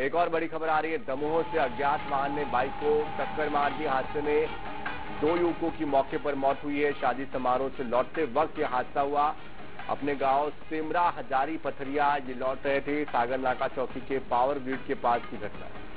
एक और बड़ी खबर आ रही है। दमोह से अज्ञात वाहन ने बाइक को टक्कर मार दी। हादसे में दो युवकों की मौके पर मौत हुई है। शादी समारोह से लौटते वक्त यह हादसा हुआ। अपने गाँव सिमरा हजारी पथरिया ये लौट रहे थे। सागर नाका चौकी के पावर ग्रिड के पास की घटना। है